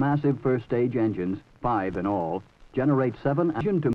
massive first stage engines, five in all, generate seven engine to